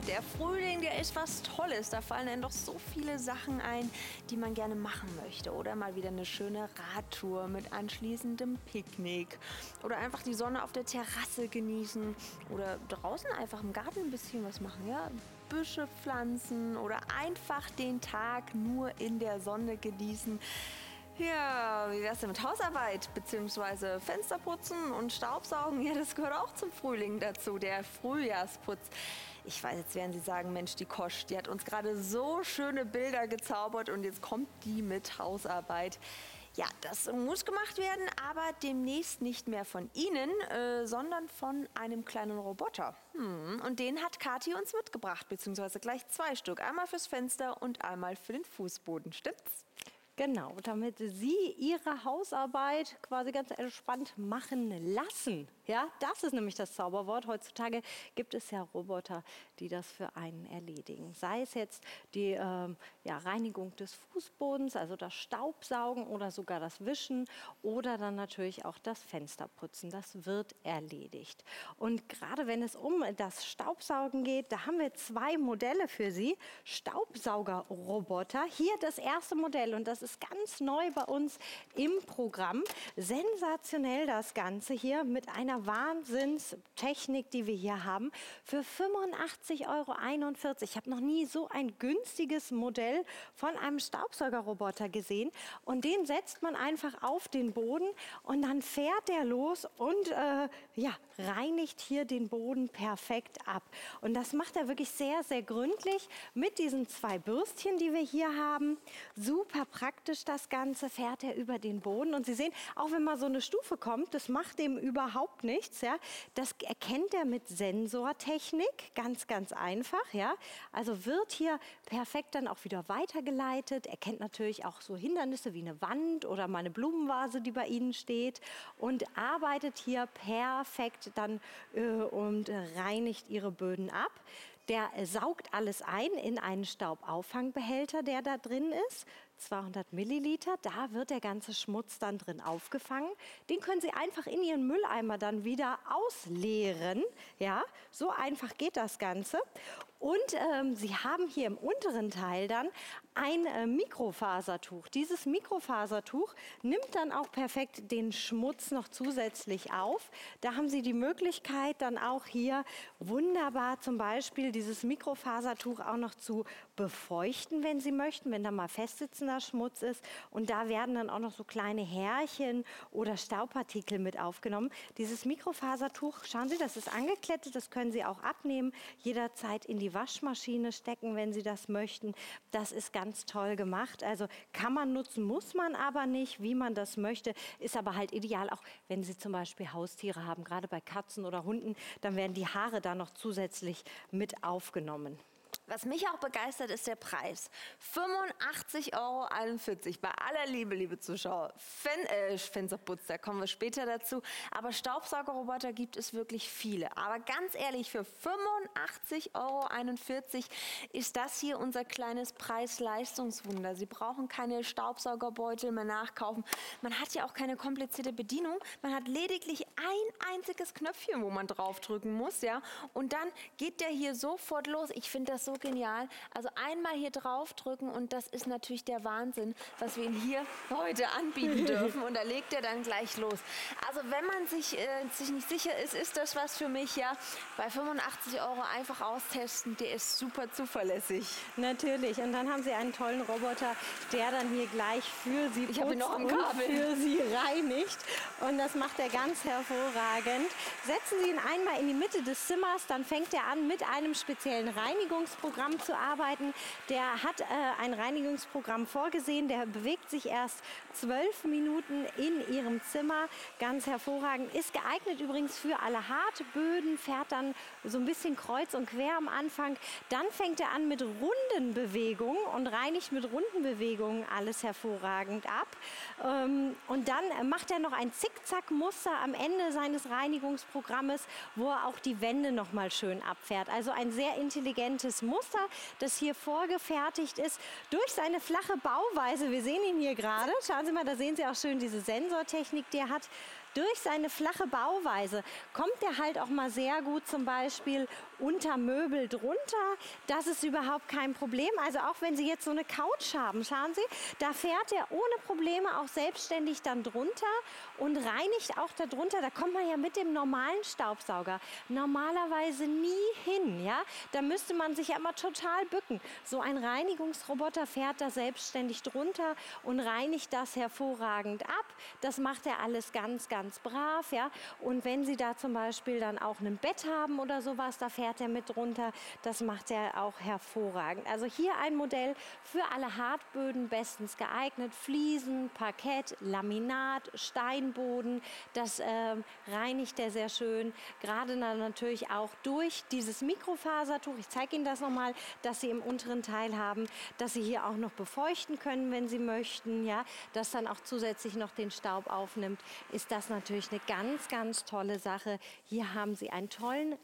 Der Frühling, der ist was Tolles. Da fallen einem doch so viele Sachen ein, die man gerne machen möchte. Oder mal wieder eine schöne Radtour mit anschließendem Picknick. Oder einfach die Sonne auf der Terrasse genießen. Oder draußen einfach im Garten ein bisschen was machen, ja. Büsche pflanzen oder einfach den Tag nur in der Sonne genießen. Ja, wie wär's denn mit Hausarbeit bzw. Fensterputzen und Staubsaugen? Ja, das gehört auch zum Frühling dazu, der Frühjahrsputz. Ich weiß, jetzt werden Sie sagen, Mensch, die Kosch, die hat uns gerade so schöne Bilder gezaubert und jetzt kommt die mit Hausarbeit. Ja, das muss gemacht werden, aber demnächst nicht mehr von Ihnen, äh, sondern von einem kleinen Roboter. Hm, und den hat Kathi uns mitgebracht, beziehungsweise gleich zwei Stück. Einmal fürs Fenster und einmal für den Fußboden. Stimmt's? Genau, damit Sie Ihre Hausarbeit quasi ganz entspannt machen lassen. Ja, das ist nämlich das Zauberwort. Heutzutage gibt es ja Roboter, die das für einen erledigen. Sei es jetzt die ähm, ja, Reinigung des Fußbodens, also das Staubsaugen oder sogar das Wischen oder dann natürlich auch das Fensterputzen. Das wird erledigt. Und gerade wenn es um das Staubsaugen geht, da haben wir zwei Modelle für Sie. Staubsaugerroboter. Hier das erste Modell und das ist ganz neu bei uns im Programm. Sensationell das Ganze hier mit einer Wahnsinnstechnik, die wir hier haben, für 85,41 Euro. Ich habe noch nie so ein günstiges Modell von einem Staubsaugerroboter gesehen. Und den setzt man einfach auf den Boden und dann fährt der los und äh, ja, reinigt hier den Boden perfekt ab. Und das macht er wirklich sehr, sehr gründlich mit diesen zwei Bürstchen, die wir hier haben. Super praktisch das Ganze, fährt er über den Boden. Und Sie sehen, auch wenn mal so eine Stufe kommt, das macht dem überhaupt nichts. Ja? Das erkennt er mit Sensortechnik, ganz, ganz einfach. Ja? Also wird hier perfekt dann auch wieder weitergeleitet. Er kennt natürlich auch so Hindernisse wie eine Wand oder mal eine Blumenvase, die bei Ihnen steht. Und arbeitet hier perfekt dann äh, und reinigt Ihre Böden ab. Der saugt alles ein in einen Staubauffangbehälter, der da drin ist. 200 Milliliter. Da wird der ganze Schmutz dann drin aufgefangen. Den können Sie einfach in Ihren Mülleimer dann wieder ausleeren. Ja, so einfach geht das Ganze. Und ähm, Sie haben hier im unteren Teil dann ein äh, Mikrofasertuch. Dieses Mikrofasertuch nimmt dann auch perfekt den Schmutz noch zusätzlich auf. Da haben Sie die Möglichkeit dann auch hier wunderbar zum Beispiel dieses Mikrofasertuch auch noch zu befeuchten, wenn Sie möchten, wenn da mal festsitzender Schmutz ist. Und da werden dann auch noch so kleine Härchen oder Staubpartikel mit aufgenommen. Dieses Mikrofasertuch, schauen Sie, das ist angeklettet, das können Sie auch abnehmen, jederzeit in die Waschmaschine stecken, wenn Sie das möchten. Das ist ganz toll gemacht. Also kann man nutzen, muss man aber nicht, wie man das möchte. Ist aber halt ideal, auch wenn Sie zum Beispiel Haustiere haben, gerade bei Katzen oder Hunden, dann werden die Haare da noch zusätzlich mit aufgenommen. Was mich auch begeistert, ist der Preis. 85,41 Euro. Bei aller Liebe, liebe Zuschauer. Fen äh, Fensterputz, da kommen wir später dazu. Aber Staubsaugerroboter gibt es wirklich viele. Aber ganz ehrlich, für 85,41 Euro ist das hier unser kleines Preis-Leistungswunder. Sie brauchen keine Staubsaugerbeutel mehr nachkaufen. Man hat ja auch keine komplizierte Bedienung. Man hat lediglich ein einziges Knöpfchen, wo man draufdrücken muss. ja. Und dann geht der hier sofort los. Ich finde das so genial. Also einmal hier draufdrücken und das ist natürlich der Wahnsinn, was wir Ihnen hier heute anbieten dürfen. Und da legt er dann gleich los. Also wenn man sich, äh, sich nicht sicher ist, ist das was für mich, ja, bei 85 Euro einfach austesten, der ist super zuverlässig. Natürlich. Und dann haben Sie einen tollen Roboter, der dann hier gleich für Sie ich putzt noch ein Kabel. für Sie reinigt. Und das macht er ganz hervorragend. Setzen Sie ihn einmal in die Mitte des Zimmers, dann fängt er an mit einem speziellen Reinigungsprozess Reinigungsprogramm zu arbeiten. Der hat äh, ein Reinigungsprogramm vorgesehen. Der bewegt sich erst zwölf Minuten in Ihrem Zimmer. Ganz hervorragend. Ist geeignet übrigens für alle Hartböden. Fährt dann so ein bisschen kreuz und quer am Anfang. Dann fängt er an mit runden Bewegungen und reinigt mit runden Bewegungen alles hervorragend ab. Ähm, und dann macht er noch ein Zickzack-Muster am Ende seines Reinigungsprogrammes, wo er auch die Wände noch mal schön abfährt. Also ein sehr intelligentes Muster, das hier vorgefertigt ist durch seine flache Bauweise. Wir sehen ihn hier gerade. Schauen Sie mal, da sehen Sie auch schön diese Sensortechnik, die er hat durch seine flache Bauweise kommt er halt auch mal sehr gut zum Beispiel unter Möbel drunter. Das ist überhaupt kein Problem. Also auch wenn Sie jetzt so eine Couch haben, schauen Sie, da fährt er ohne Probleme auch selbstständig dann drunter und reinigt auch darunter. Da kommt man ja mit dem normalen Staubsauger normalerweise nie hin. Ja? Da müsste man sich ja immer total bücken. So ein Reinigungsroboter fährt da selbstständig drunter und reinigt das hervorragend ab. Das macht er alles ganz, ganz brav. Ja? Und wenn Sie da zum Beispiel dann auch ein Bett haben oder sowas, da fährt er mit drunter. Das macht er auch hervorragend. Also hier ein Modell für alle Hartböden bestens geeignet. Fliesen, Parkett, Laminat, Steinboden. Das äh, reinigt er sehr schön. Gerade natürlich auch durch dieses Mikrofasertuch. Ich zeige Ihnen das nochmal, dass Sie im unteren Teil haben, dass Sie hier auch noch befeuchten können, wenn Sie möchten. Ja, das dann auch zusätzlich noch den Staub aufnimmt, ist das natürlich eine ganz, ganz tolle Sache. Hier haben Sie einen tollen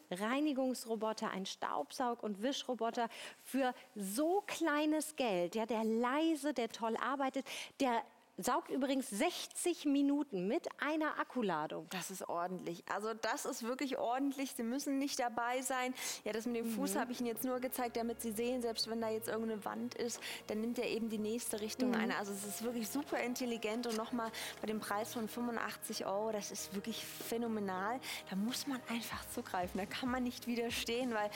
Reinigungsroboter, einen Staubsaug- und Wischroboter für so kleines Geld, ja, der leise, der toll arbeitet, der saugt übrigens 60 Minuten mit einer Akkuladung. Das ist ordentlich. Also das ist wirklich ordentlich. Sie müssen nicht dabei sein. Ja, das mit dem Fuß mhm. habe ich Ihnen jetzt nur gezeigt, damit Sie sehen, selbst wenn da jetzt irgendeine Wand ist, dann nimmt er eben die nächste Richtung mhm. ein. Also es ist wirklich super intelligent und nochmal bei dem Preis von 85 Euro, das ist wirklich phänomenal. Da muss man einfach zugreifen. Da kann man nicht widerstehen, weil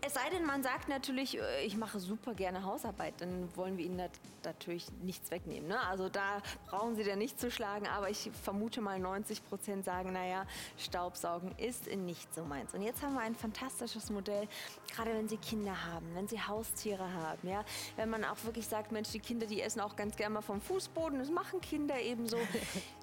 es sei denn, man sagt natürlich, äh, ich mache super gerne Hausarbeit, dann wollen wir Ihnen natürlich nichts wegnehmen. Ne? Also da brauchen Sie dann nicht zu schlagen, aber ich vermute mal 90 Prozent sagen, naja, Staubsaugen ist nicht so meins. Und jetzt haben wir ein fantastisches Modell, gerade wenn Sie Kinder haben, wenn Sie Haustiere haben, ja, wenn man auch wirklich sagt, Mensch, die Kinder, die essen auch ganz gerne mal vom Fußboden, das machen Kinder ebenso.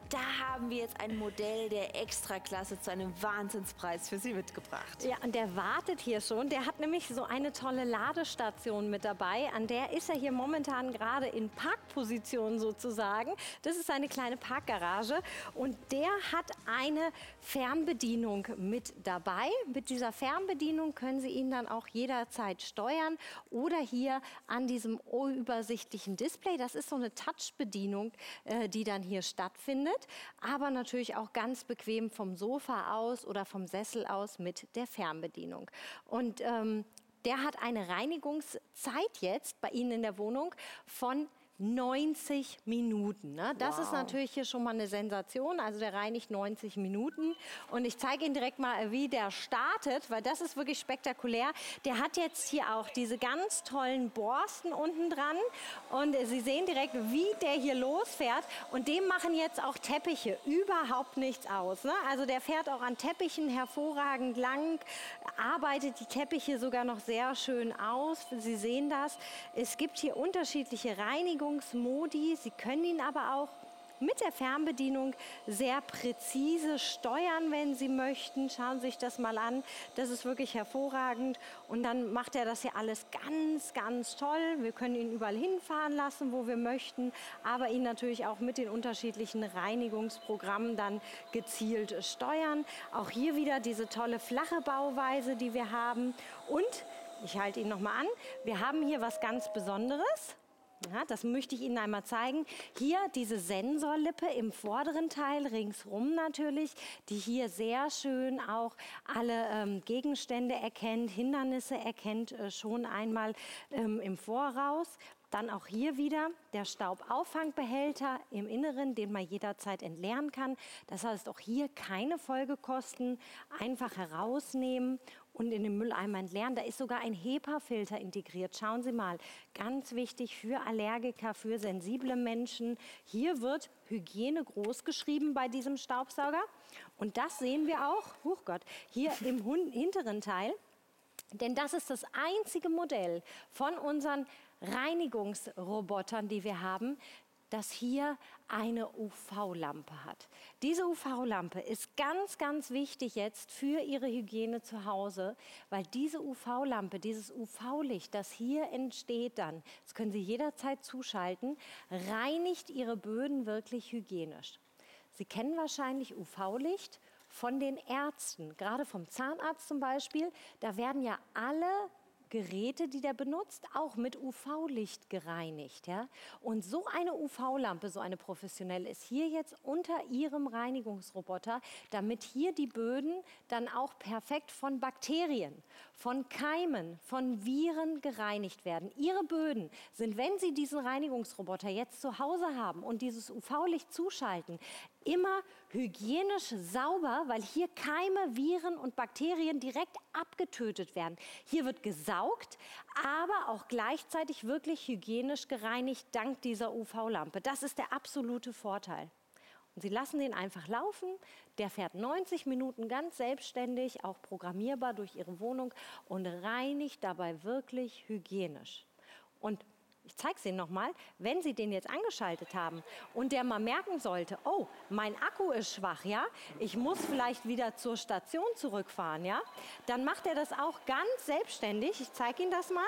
da haben wir jetzt ein Modell der Extraklasse zu einem Wahnsinnspreis für Sie mitgebracht. Ja, und der wartet hier schon. Der hat nämlich so eine tolle Ladestation mit dabei. An der ist er hier momentan gerade in Parkposition sozusagen. Das ist eine kleine Parkgarage und der hat eine Fernbedienung mit dabei. Mit dieser Fernbedienung können Sie ihn dann auch jederzeit steuern oder hier an diesem übersichtlichen Display. Das ist so eine Touch-Bedienung, äh, die dann hier stattfindet aber natürlich auch ganz bequem vom Sofa aus oder vom Sessel aus mit der Fernbedienung. Und ähm, der hat eine Reinigungszeit jetzt bei Ihnen in der Wohnung von 90 Minuten. Ne? Das wow. ist natürlich hier schon mal eine Sensation. Also der reinigt 90 Minuten. Und ich zeige Ihnen direkt mal, wie der startet, weil das ist wirklich spektakulär. Der hat jetzt hier auch diese ganz tollen Borsten unten dran. Und Sie sehen direkt, wie der hier losfährt. Und dem machen jetzt auch Teppiche überhaupt nichts aus. Ne? Also der fährt auch an Teppichen hervorragend lang, arbeitet die Teppiche sogar noch sehr schön aus. Sie sehen das. Es gibt hier unterschiedliche Reinigungen. Bewegungsmodi. Sie können ihn aber auch mit der Fernbedienung sehr präzise steuern, wenn Sie möchten. Schauen Sie sich das mal an. Das ist wirklich hervorragend. Und dann macht er das hier alles ganz, ganz toll. Wir können ihn überall hinfahren lassen, wo wir möchten, aber ihn natürlich auch mit den unterschiedlichen Reinigungsprogrammen dann gezielt steuern. Auch hier wieder diese tolle flache Bauweise, die wir haben. Und ich halte ihn noch mal an. Wir haben hier was ganz Besonderes. Ja, das möchte ich Ihnen einmal zeigen. Hier diese Sensorlippe im vorderen Teil, ringsrum natürlich, die hier sehr schön auch alle ähm, Gegenstände erkennt, Hindernisse erkennt, äh, schon einmal ähm, im Voraus. Dann auch hier wieder der Staubauffangbehälter im Inneren, den man jederzeit entleeren kann. Das heißt auch hier keine Folgekosten, einfach herausnehmen und in den Mülleimer entleeren. Da ist sogar ein HEPA-Filter integriert. Schauen Sie mal, ganz wichtig für Allergiker, für sensible Menschen. Hier wird Hygiene groß geschrieben bei diesem Staubsauger. Und das sehen wir auch, huch Gott, hier im hinteren Teil. Denn das ist das einzige Modell von unseren Reinigungsrobotern, die wir haben, das hier eine UV-Lampe hat. Diese UV-Lampe ist ganz, ganz wichtig jetzt für Ihre Hygiene zu Hause, weil diese UV-Lampe, dieses UV-Licht, das hier entsteht dann, das können Sie jederzeit zuschalten, reinigt Ihre Böden wirklich hygienisch. Sie kennen wahrscheinlich UV-Licht von den Ärzten, gerade vom Zahnarzt zum Beispiel. Da werden ja alle Geräte, die der benutzt, auch mit UV-Licht gereinigt. Ja? Und so eine UV-Lampe, so eine professionelle, ist hier jetzt unter Ihrem Reinigungsroboter, damit hier die Böden dann auch perfekt von Bakterien, von Keimen, von Viren gereinigt werden. Ihre Böden sind, wenn Sie diesen Reinigungsroboter jetzt zu Hause haben und dieses UV-Licht zuschalten, immer hygienisch sauber, weil hier Keime, Viren und Bakterien direkt abgetötet werden. Hier wird gesaugt, aber auch gleichzeitig wirklich hygienisch gereinigt dank dieser UV-Lampe. Das ist der absolute Vorteil. Und Sie lassen den einfach laufen. Der fährt 90 Minuten ganz selbstständig, auch programmierbar durch Ihre Wohnung und reinigt dabei wirklich hygienisch. Und ich zeige es Ihnen nochmal, wenn Sie den jetzt angeschaltet haben und der mal merken sollte, oh, mein Akku ist schwach, ja, ich muss vielleicht wieder zur Station zurückfahren, ja, dann macht er das auch ganz selbstständig. Ich zeige Ihnen das mal.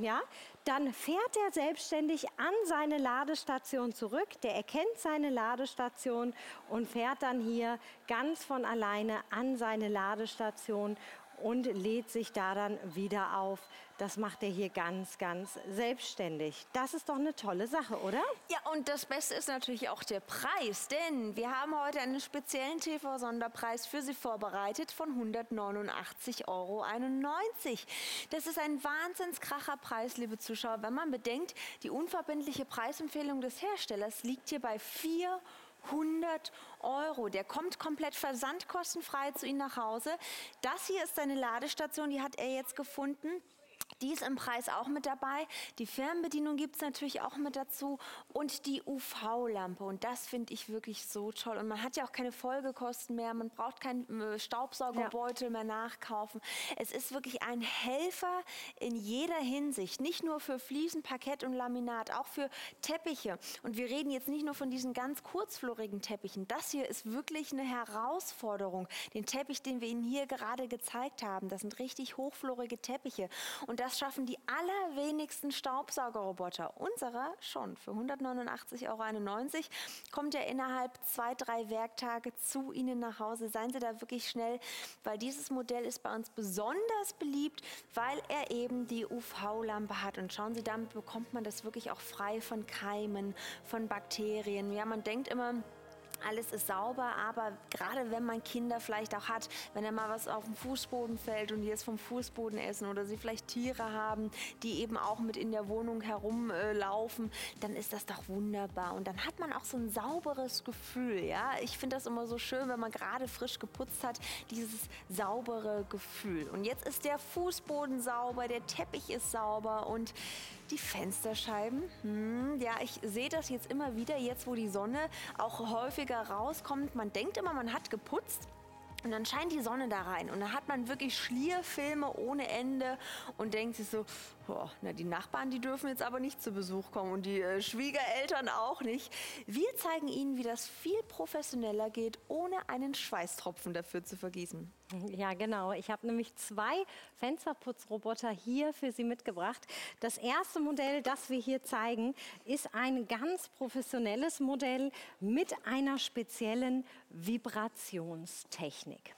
Ja, dann fährt er selbstständig an seine Ladestation zurück. Der erkennt seine Ladestation und fährt dann hier ganz von alleine an seine Ladestation und lädt sich da dann wieder auf. Das macht er hier ganz, ganz selbstständig. Das ist doch eine tolle Sache, oder? Ja, und das Beste ist natürlich auch der Preis, denn wir haben heute einen speziellen TV-Sonderpreis für Sie vorbereitet von 189,91 Euro. Das ist ein wahnsinnskracher Preis, liebe Zuschauer, wenn man bedenkt, die unverbindliche Preisempfehlung des Herstellers liegt hier bei 4 100 Euro. Der kommt komplett versandkostenfrei zu Ihnen nach Hause. Das hier ist seine Ladestation, die hat er jetzt gefunden. Die ist im Preis auch mit dabei. Die Fernbedienung gibt es natürlich auch mit dazu und die UV-Lampe. Und das finde ich wirklich so toll. Und man hat ja auch keine Folgekosten mehr. Man braucht keinen äh, Staubsaugerbeutel ja. mehr nachkaufen. Es ist wirklich ein Helfer in jeder Hinsicht. Nicht nur für Fliesen, Parkett und Laminat, auch für Teppiche. Und wir reden jetzt nicht nur von diesen ganz kurzflorigen Teppichen. Das hier ist wirklich eine Herausforderung. Den Teppich, den wir Ihnen hier gerade gezeigt haben, das sind richtig hochflorige Teppiche. Und das schaffen die allerwenigsten Staubsaugerroboter. Unserer schon für 189,91 Euro kommt er innerhalb zwei, drei Werktage zu Ihnen nach Hause. Seien Sie da wirklich schnell, weil dieses Modell ist bei uns besonders beliebt, weil er eben die UV-Lampe hat. Und schauen Sie, damit bekommt man das wirklich auch frei von Keimen, von Bakterien. Ja, man denkt immer, alles ist sauber, aber gerade wenn man Kinder vielleicht auch hat, wenn da mal was auf den Fußboden fällt und die es vom Fußboden essen oder sie vielleicht Tiere haben, die eben auch mit in der Wohnung herumlaufen, äh, dann ist das doch wunderbar und dann hat man auch so ein sauberes Gefühl, ja. Ich finde das immer so schön, wenn man gerade frisch geputzt hat, dieses saubere Gefühl. Und jetzt ist der Fußboden sauber, der Teppich ist sauber und die Fensterscheiben, hm, ja, ich sehe das jetzt immer wieder, jetzt wo die Sonne auch häufiger rauskommt. Man denkt immer, man hat geputzt. Und dann scheint die Sonne da rein und dann hat man wirklich Schlierfilme ohne Ende und denkt sich so, boah, na, die Nachbarn, die dürfen jetzt aber nicht zu Besuch kommen und die äh, Schwiegereltern auch nicht. Wir zeigen Ihnen, wie das viel professioneller geht, ohne einen Schweißtropfen dafür zu vergießen. Ja, genau. Ich habe nämlich zwei Fensterputzroboter hier für Sie mitgebracht. Das erste Modell, das wir hier zeigen, ist ein ganz professionelles Modell mit einer speziellen Vibrationstechnik.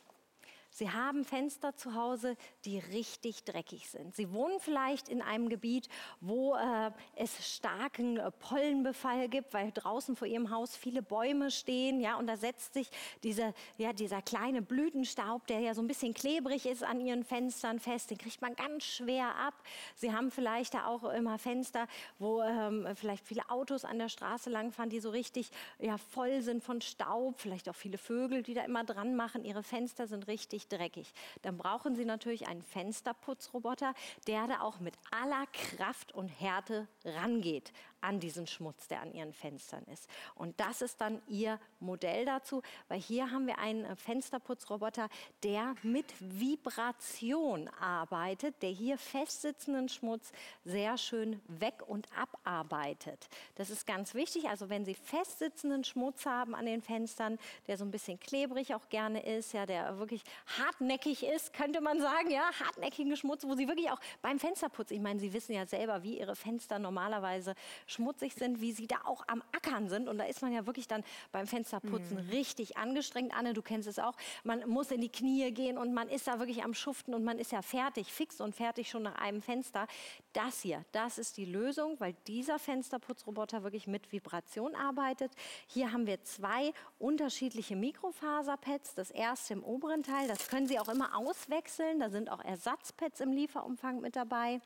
Sie haben Fenster zu Hause, die richtig dreckig sind. Sie wohnen vielleicht in einem Gebiet, wo äh, es starken äh, Pollenbefall gibt, weil draußen vor Ihrem Haus viele Bäume stehen, ja, und da setzt sich diese, ja, dieser kleine Blütenstaub, der ja so ein bisschen klebrig ist an Ihren Fenstern fest, den kriegt man ganz schwer ab. Sie haben vielleicht da auch immer Fenster, wo ähm, vielleicht viele Autos an der Straße langfahren, die so richtig ja, voll sind von Staub, vielleicht auch viele Vögel, die da immer dran machen. Ihre Fenster sind dreckig. Dann brauchen Sie natürlich einen Fensterputzroboter, der da auch mit aller Kraft und Härte rangeht an diesen Schmutz, der an Ihren Fenstern ist. Und das ist dann Ihr Modell dazu, weil hier haben wir einen Fensterputzroboter, der mit Vibration arbeitet, der hier festsitzenden Schmutz sehr schön weg und abarbeitet. Das ist ganz wichtig. Also wenn Sie festsitzenden Schmutz haben an den Fenstern, der so ein bisschen klebrig auch gerne ist, ja, der wirklich hartnäckig ist, könnte man sagen, ja, hartnäckigen Schmutz, wo Sie wirklich auch beim Fensterputz, ich meine, Sie wissen ja selber, wie Ihre Fenster normalerweise schmutzig sind, wie sie da auch am Ackern sind. Und da ist man ja wirklich dann beim Fensterputzen mhm. richtig angestrengt. Anne, du kennst es auch. Man muss in die Knie gehen und man ist da wirklich am Schuften und man ist ja fertig, fix und fertig schon nach einem Fenster. Das hier, das ist die Lösung, weil dieser Fensterputzroboter wirklich mit Vibration arbeitet. Hier haben wir zwei unterschiedliche Mikrofaserpads. Das erste im oberen Teil, das können Sie auch immer auswechseln. Da sind auch Ersatzpads im Lieferumfang mit dabei,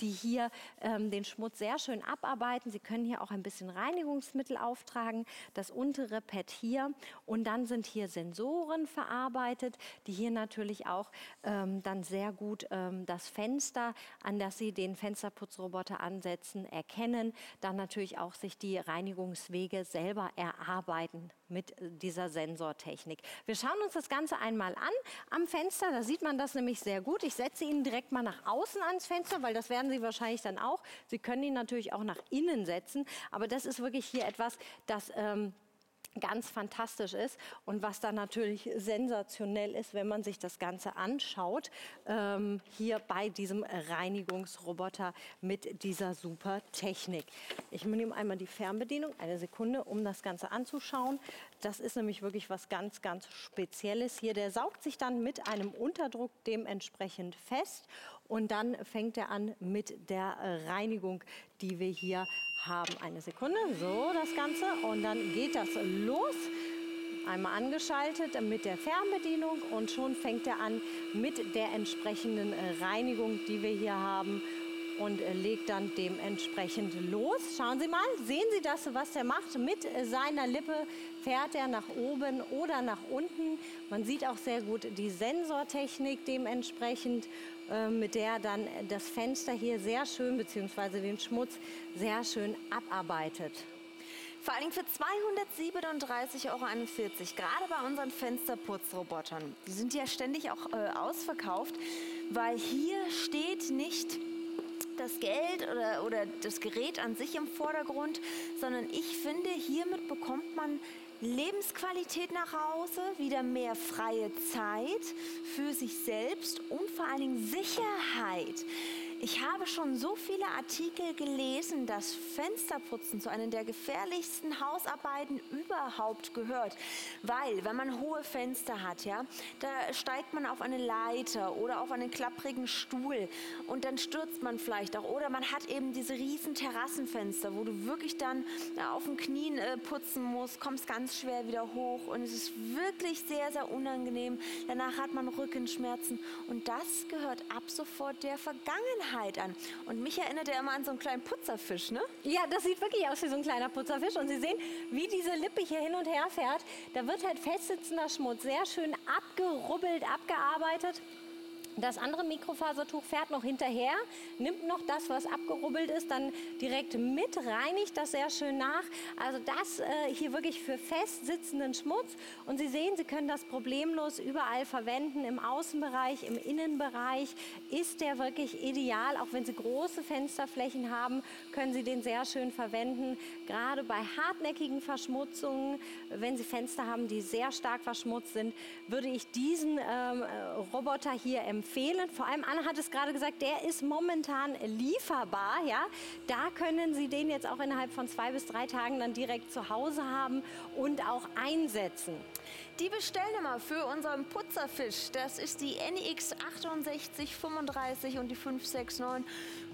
die hier ähm, den Schmutz sehr schön abarbeiten. Sie können hier auch ein bisschen Reinigungsmittel auftragen. Das untere Pad hier und dann sind hier Sensoren verarbeitet, die hier natürlich auch ähm, dann sehr gut ähm, das Fenster, an das Sie den Fensterputzroboter ansetzen, erkennen. Dann natürlich auch sich die Reinigungswege selber erarbeiten mit äh, dieser Sensortechnik. Wir schauen uns das Ganze einmal an am Fenster. Da sieht man das nämlich sehr gut. Ich setze ihn direkt mal nach außen ans Fenster, weil das werden Sie wahrscheinlich dann auch. Sie können ihn natürlich auch nach innen setzen. Aber das ist wirklich hier etwas, das ähm, ganz fantastisch ist und was dann natürlich sensationell ist, wenn man sich das Ganze anschaut, ähm, hier bei diesem Reinigungsroboter mit dieser super Technik. Ich nehme einmal die Fernbedienung, eine Sekunde, um das Ganze anzuschauen. Das ist nämlich wirklich was ganz, ganz Spezielles hier. Der saugt sich dann mit einem Unterdruck dementsprechend fest und dann fängt er an mit der Reinigung, die wir hier haben. Eine Sekunde, so das Ganze. Und dann geht das los. Einmal angeschaltet mit der Fernbedienung und schon fängt er an mit der entsprechenden Reinigung, die wir hier haben und legt dann dementsprechend los. Schauen Sie mal, sehen Sie das, was er macht? Mit seiner Lippe fährt er nach oben oder nach unten. Man sieht auch sehr gut die Sensortechnik dementsprechend äh, mit der dann das Fenster hier sehr schön bzw. den Schmutz sehr schön abarbeitet. Vor allem für 237,41 Euro, gerade bei unseren Fensterputzrobotern. Die sind ja ständig auch äh, ausverkauft, weil hier steht nicht das Geld oder, oder das Gerät an sich im Vordergrund, sondern ich finde, hiermit bekommt man Lebensqualität nach Hause, wieder mehr freie Zeit für sich selbst und vor allen Dingen Sicherheit. Ich habe schon so viele Artikel gelesen, dass Fensterputzen zu einem der gefährlichsten Hausarbeiten überhaupt gehört. Weil, wenn man hohe Fenster hat, ja, da steigt man auf eine Leiter oder auf einen klapprigen Stuhl und dann stürzt man vielleicht auch. Oder man hat eben diese riesen Terrassenfenster, wo du wirklich dann auf den Knien äh, putzen musst, kommst ganz schwer wieder hoch und es ist wirklich sehr, sehr unangenehm. Danach hat man Rückenschmerzen und das gehört ab sofort der Vergangenheit Schönheit an. Und mich erinnert er immer an so einen kleinen Putzerfisch, ne? Ja, das sieht wirklich aus wie so ein kleiner Putzerfisch. Und Sie sehen, wie diese Lippe hier hin und her fährt. Da wird halt festsitzender Schmutz sehr schön abgerubbelt, abgearbeitet. Das andere Mikrofasertuch fährt noch hinterher, nimmt noch das, was abgerubbelt ist, dann direkt mit, reinigt das sehr schön nach. Also das äh, hier wirklich für fest sitzenden Schmutz. Und Sie sehen, Sie können das problemlos überall verwenden, im Außenbereich, im Innenbereich ist der wirklich ideal. Auch wenn Sie große Fensterflächen haben, können Sie den sehr schön verwenden. Gerade bei hartnäckigen Verschmutzungen, wenn Sie Fenster haben, die sehr stark verschmutzt sind, würde ich diesen ähm, Roboter hier empfehlen empfehlen. Vor allem Anna hat es gerade gesagt, der ist momentan lieferbar. Ja? Da können Sie den jetzt auch innerhalb von zwei bis drei Tagen dann direkt zu Hause haben und auch einsetzen. Die Bestellnummer für unseren Putzerfisch, das ist die NX 6835 und die 569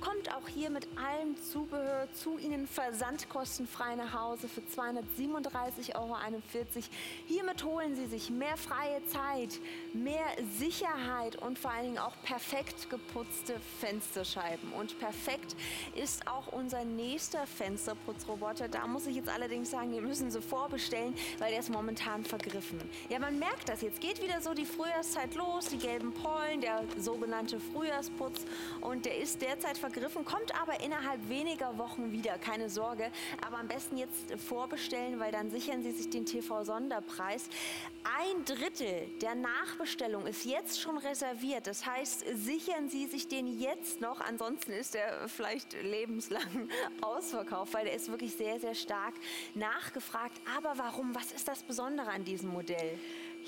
kommt auch hier mit allem Zubehör zu Ihnen versandkostenfrei nach Hause für 237,41 Euro. Hiermit holen Sie sich mehr freie Zeit, mehr Sicherheit und vor allen Dingen auch perfekt geputzte Fensterscheiben. Und perfekt ist auch unser nächster Fensterputzroboter. Da muss ich jetzt allerdings sagen, wir müssen sie vorbestellen, weil der ist momentan vergriffen. Ja, man merkt das. Jetzt geht wieder so die Frühjahrszeit los, die gelben Pollen, der sogenannte Frühjahrsputz. Und der ist derzeit vergriffen kommt aber innerhalb weniger Wochen wieder, keine Sorge. Aber am besten jetzt vorbestellen, weil dann sichern Sie sich den TV-Sonderpreis. Ein Drittel der Nachbestellung ist jetzt schon reserviert. Das heißt, sichern Sie sich den jetzt noch. Ansonsten ist er vielleicht lebenslang ausverkauft, weil der ist wirklich sehr, sehr stark nachgefragt. Aber warum? Was ist das Besondere an diesem Modell?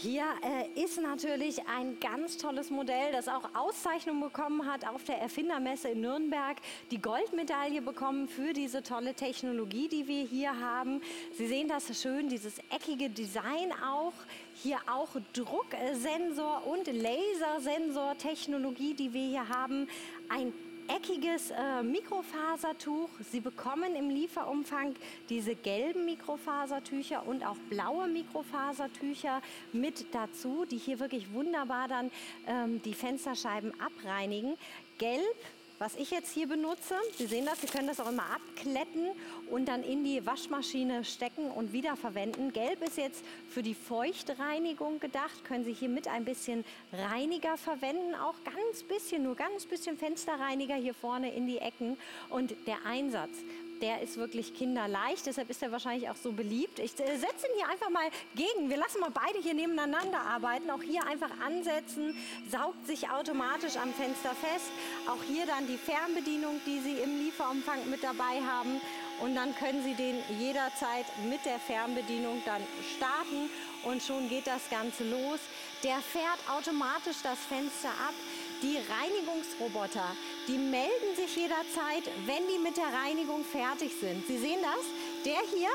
Hier äh, ist natürlich ein ganz tolles Modell, das auch Auszeichnung bekommen hat auf der Erfindermesse in Nürnberg. Die Goldmedaille bekommen für diese tolle Technologie, die wir hier haben. Sie sehen das schön, dieses eckige Design auch. Hier auch Drucksensor und Lasersensor-Technologie, die wir hier haben. Ein eckiges äh, Mikrofasertuch. Sie bekommen im Lieferumfang diese gelben Mikrofasertücher und auch blaue Mikrofasertücher mit dazu, die hier wirklich wunderbar dann ähm, die Fensterscheiben abreinigen. Gelb was ich jetzt hier benutze, Sie sehen das, Sie können das auch immer abkletten und dann in die Waschmaschine stecken und wiederverwenden. Gelb ist jetzt für die Feuchtreinigung gedacht, können Sie hier mit ein bisschen Reiniger verwenden, auch ganz bisschen, nur ganz bisschen Fensterreiniger hier vorne in die Ecken und der Einsatz der ist wirklich kinderleicht, deshalb ist er wahrscheinlich auch so beliebt. Ich äh, setze ihn hier einfach mal gegen. Wir lassen mal beide hier nebeneinander arbeiten. Auch hier einfach ansetzen, saugt sich automatisch am Fenster fest. Auch hier dann die Fernbedienung, die Sie im Lieferumfang mit dabei haben. Und dann können Sie den jederzeit mit der Fernbedienung dann starten und schon geht das Ganze los. Der fährt automatisch das Fenster ab. Die Reinigungsroboter, die melden sich jederzeit, wenn die mit der Reinigung fertig sind. Sie sehen das? Der hier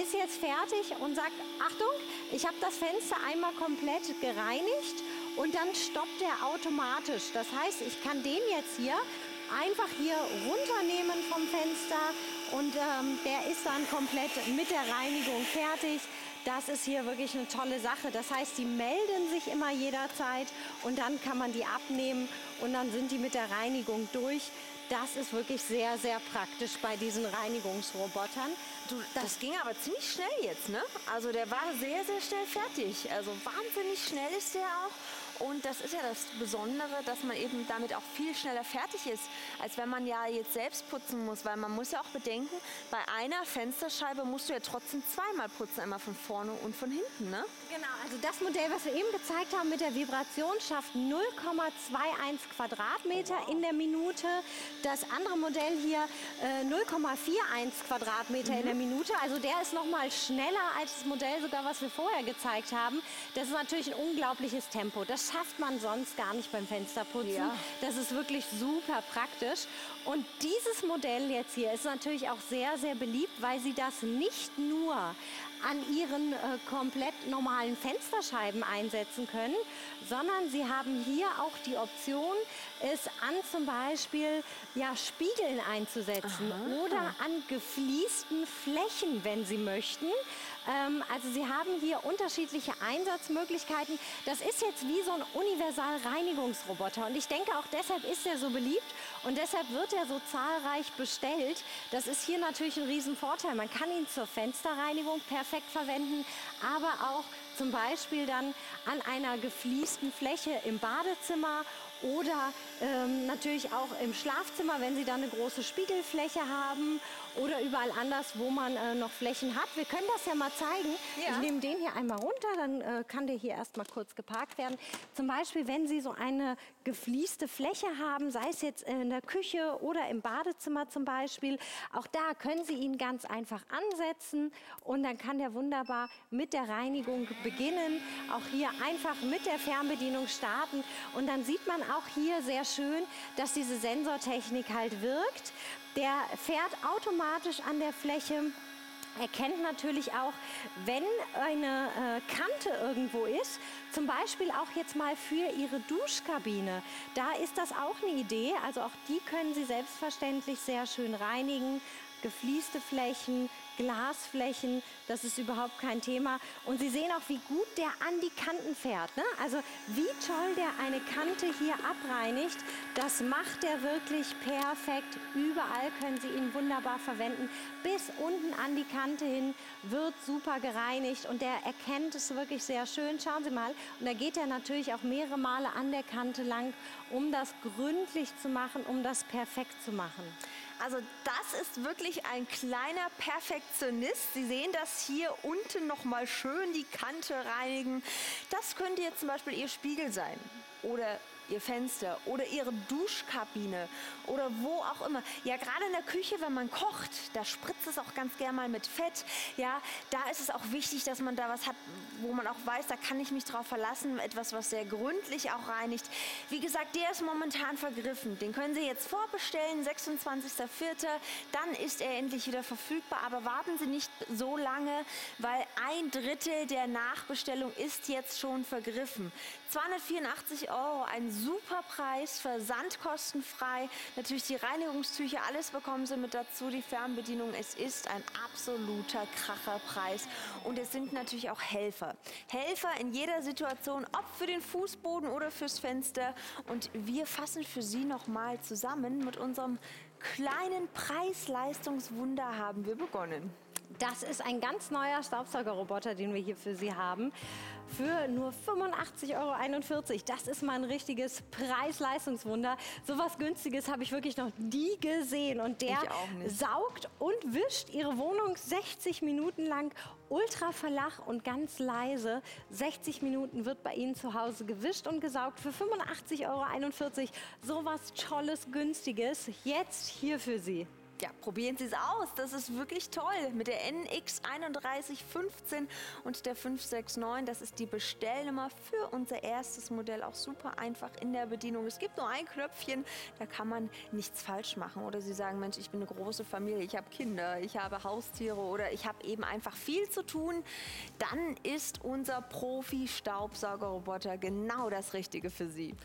ist jetzt fertig und sagt, Achtung, ich habe das Fenster einmal komplett gereinigt und dann stoppt er automatisch. Das heißt, ich kann den jetzt hier einfach hier runternehmen vom Fenster und ähm, der ist dann komplett mit der Reinigung fertig. Das ist hier wirklich eine tolle Sache. Das heißt, die melden sich immer jederzeit und dann kann man die abnehmen und dann sind die mit der Reinigung durch. Das ist wirklich sehr, sehr praktisch bei diesen Reinigungsrobotern. Du, das, das, ging aber ziemlich schnell jetzt, ne? Also der war sehr, sehr schnell fertig. Also wahnsinnig schnell ist der auch. Und das ist ja das Besondere, dass man eben damit auch viel schneller fertig ist, als wenn man ja jetzt selbst putzen muss. Weil man muss ja auch bedenken, bei einer Fensterscheibe musst du ja trotzdem zweimal putzen, einmal von vorne und von hinten. Ne? Genau, also das Modell, was wir eben gezeigt haben mit der Vibration, schafft 0,21 Quadratmeter oh, wow. in der Minute. Das andere Modell hier äh, 0,41 Quadratmeter mhm. in der mhm. Minute. Also der ist noch mal schneller als das Modell sogar, was wir vorher gezeigt haben. Das ist natürlich ein unglaubliches Tempo. Das schafft man sonst gar nicht beim Fensterputzen. Ja. Das ist wirklich super praktisch. Und dieses Modell jetzt hier ist natürlich auch sehr, sehr beliebt, weil sie das nicht nur an ihren äh, komplett normalen Fensterscheiben einsetzen können, sondern sie haben hier auch die Option, es an zum Beispiel ja, Spiegeln einzusetzen Aha. oder an gefliesten Flächen, wenn sie möchten. Ähm, also Sie haben hier unterschiedliche Einsatzmöglichkeiten. Das ist jetzt wie so ein Universal-Reinigungsroboter und ich denke auch deshalb ist er so beliebt und deshalb wird er so zahlreich bestellt. Das ist hier natürlich ein Riesenvorteil. Man kann ihn zur Fensterreinigung perfekt verwenden, aber auch zum Beispiel dann an einer gefliesten Fläche im Badezimmer oder ähm, natürlich auch im Schlafzimmer, wenn Sie da eine große Spiegelfläche haben oder überall anders, wo man äh, noch Flächen hat. Wir können das ja mal zeigen. Ja. Ich nehme den hier einmal runter, dann äh, kann der hier erstmal kurz geparkt werden. Zum Beispiel, wenn Sie so eine geflieste Fläche haben, sei es jetzt in der Küche oder im Badezimmer zum Beispiel, auch da können Sie ihn ganz einfach ansetzen und dann kann der wunderbar mit der Reinigung beginnen. Auch hier einfach mit der Fernbedienung starten und dann sieht man auch hier sehr schön, dass diese Sensortechnik halt wirkt. Der fährt automatisch an der Fläche erkennt natürlich auch, wenn eine äh, Kante irgendwo ist, zum Beispiel auch jetzt mal für Ihre Duschkabine. Da ist das auch eine Idee. Also auch die können Sie selbstverständlich sehr schön reinigen. Gefließte Flächen, Glasflächen, das ist überhaupt kein Thema. Und Sie sehen auch, wie gut der an die Kanten fährt. Ne? Also wie toll der eine Kante hier abreinigt, das macht er wirklich perfekt. Überall können Sie ihn wunderbar verwenden. Bis unten an die Kante hin wird super gereinigt und der erkennt es wirklich sehr schön. Schauen Sie mal. Und da geht er natürlich auch mehrere Male an der Kante lang, um das gründlich zu machen, um das perfekt zu machen. Also das ist wirklich ein kleiner Perfektionist. Sie sehen das hier unten noch mal schön die Kante reinigen. Das könnte jetzt zum Beispiel Ihr Spiegel sein oder ihr Fenster oder ihre Duschkabine oder wo auch immer. Ja, gerade in der Küche, wenn man kocht, da spritzt es auch ganz gern mal mit Fett. Ja, da ist es auch wichtig, dass man da was hat, wo man auch weiß, da kann ich mich drauf verlassen. Etwas, was sehr gründlich auch reinigt. Wie gesagt, der ist momentan vergriffen. Den können Sie jetzt vorbestellen, 26.04. Dann ist er endlich wieder verfügbar. Aber warten Sie nicht so lange, weil ein Drittel der Nachbestellung ist jetzt schon vergriffen. 284 Euro, ein super Preis, versandkostenfrei. Natürlich die Reinigungstücher, alles bekommen Sie mit dazu, die Fernbedienung. Es ist ein absoluter Kracherpreis. Und es sind natürlich auch Helfer. Helfer in jeder Situation, ob für den Fußboden oder fürs Fenster. Und wir fassen für Sie nochmal zusammen mit unserem kleinen Preis-Leistungswunder haben wir begonnen. Das ist ein ganz neuer Staubsaugerroboter, den wir hier für Sie haben. Für nur 85,41 Euro. Das ist mal ein richtiges Preis-Leistungswunder. So was Günstiges habe ich wirklich noch nie gesehen. Und der saugt und wischt Ihre Wohnung 60 Minuten lang ultra verlach und ganz leise. 60 Minuten wird bei Ihnen zu Hause gewischt und gesaugt für 85,41 Euro. So was Tolles, Günstiges. Jetzt hier für Sie. Ja, probieren Sie es aus. Das ist wirklich toll. Mit der NX3115 und der 569, das ist die Bestellnummer für unser erstes Modell. Auch super einfach in der Bedienung. Es gibt nur ein Knöpfchen, da kann man nichts falsch machen. Oder Sie sagen, Mensch, ich bin eine große Familie, ich habe Kinder, ich habe Haustiere oder ich habe eben einfach viel zu tun. Dann ist unser Profi-Staubsaugerroboter genau das Richtige für Sie.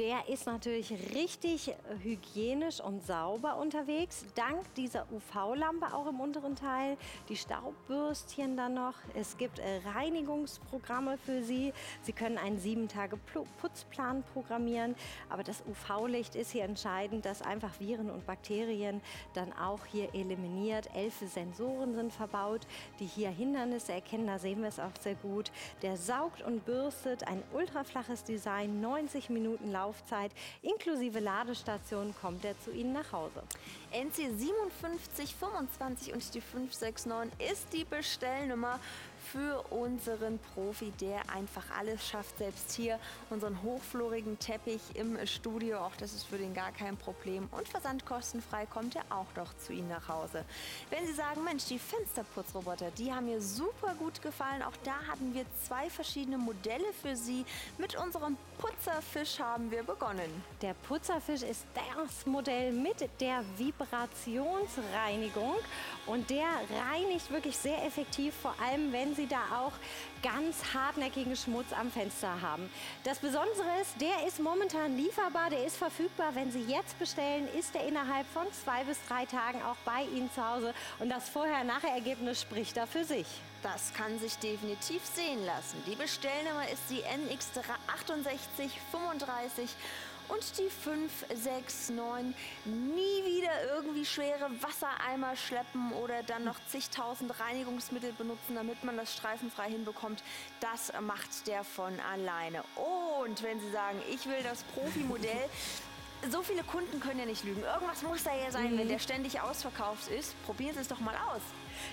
Der ist natürlich richtig hygienisch und sauber unterwegs. Dank dieser UV-Lampe auch im unteren Teil. Die Staubbürstchen dann noch. Es gibt äh, Reinigungsprogramme für Sie. Sie können einen sieben Tage Putzplan programmieren. Aber das UV-Licht ist hier entscheidend, dass einfach Viren und Bakterien dann auch hier eliminiert. Elf Sensoren sind verbaut, die hier Hindernisse erkennen. Da sehen wir es auch sehr gut. Der saugt und bürstet. Ein ultraflaches Design, 90 Minuten Lauf Laufzeit inklusive Ladestation kommt er zu Ihnen nach Hause. NC 5725 und die 569 ist die Bestellnummer für unseren Profi, der einfach alles schafft. Selbst hier unseren hochflorigen Teppich im Studio, auch das ist für den gar kein Problem. Und versandkostenfrei kommt er auch noch zu Ihnen nach Hause. Wenn Sie sagen, Mensch, die Fensterputzroboter, die haben mir super gut gefallen. Auch da hatten wir zwei verschiedene Modelle für Sie. Mit unserem Putzerfisch haben wir begonnen. Der Putzerfisch ist das Modell mit der Vibrationsreinigung und der reinigt wirklich sehr effektiv, vor allem wenn Sie da auch ganz hartnäckigen Schmutz am Fenster haben. Das Besondere ist, der ist momentan lieferbar, der ist verfügbar. Wenn Sie jetzt bestellen, ist er innerhalb von zwei bis drei Tagen auch bei Ihnen zu Hause und das Vorher-Nachher-Ergebnis spricht da für sich. Das kann sich definitiv sehen lassen. Die Bestellnummer ist die NX6835 und die 569. Nie wieder irgendwie schwere Wassereimer schleppen oder dann noch zigtausend Reinigungsmittel benutzen, damit man das streifenfrei hinbekommt. Das macht der von alleine. Und wenn Sie sagen, ich will das Profimodell, so viele Kunden können ja nicht lügen. Irgendwas muss da ja sein, mhm. wenn der ständig ausverkauft ist. Probieren Sie es doch mal aus.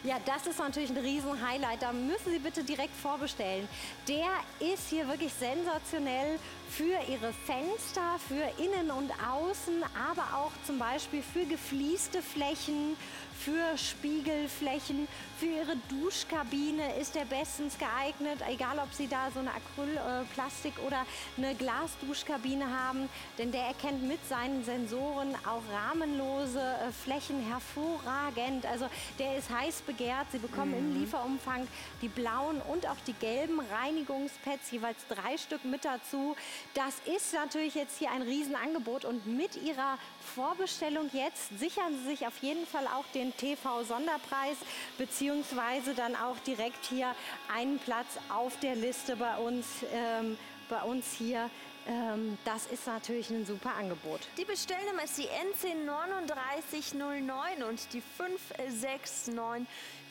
Ja, das ist natürlich ein Riesen-Highlight. Da müssen Sie bitte direkt vorbestellen. Der ist hier wirklich sensationell für Ihre Fenster, für Innen und Außen, aber auch zum Beispiel für geflieste Flächen, für Spiegelflächen, für Ihre Duschkabine ist er bestens geeignet, egal ob Sie da so eine Acrylplastik äh, oder eine Glasduschkabine haben, denn der erkennt mit seinen Sensoren auch rahmenlose äh, Flächen hervorragend. Also der ist heiß begehrt. Sie bekommen mhm. im Lieferumfang die blauen und auch die gelben Reinigungspads, jeweils drei Stück mit dazu. Das ist natürlich jetzt hier ein Riesenangebot und mit Ihrer Vorbestellung jetzt sichern Sie sich auf jeden Fall auch den TV-Sonderpreis beziehungsweise dann auch direkt hier einen Platz auf der Liste bei uns, ähm, bei uns hier. Ähm, das ist natürlich ein super Angebot. Die Bestellnummer ist die NC 3909 und die 569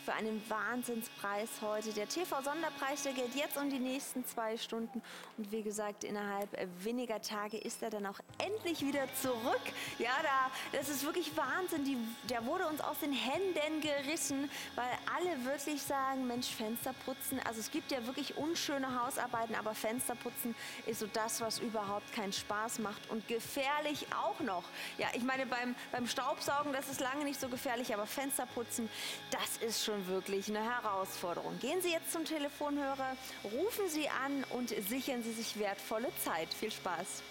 für einen Wahnsinnspreis heute. Der TV-Sonderpreis, der gilt jetzt um die nächsten zwei Stunden. Und wie gesagt, innerhalb weniger Tage ist er dann auch endlich wieder zurück. Ja, da, das ist wirklich Wahnsinn. Die, der wurde uns aus den Händen gerissen, weil alle wirklich sagen, Mensch, Fenster putzen. Also es gibt ja wirklich unschöne Hausarbeiten, aber Fenster putzen ist so das, was überhaupt keinen Spaß macht und gefährlich auch noch. Ja, ich meine, beim, beim Staubsaugen, das ist lange nicht so gefährlich, aber Fensterputzen, das ist schon wirklich eine Herausforderung. Gehen Sie jetzt zum Telefonhörer, rufen Sie an und sichern Sie sich wertvolle Zeit. Viel Spaß.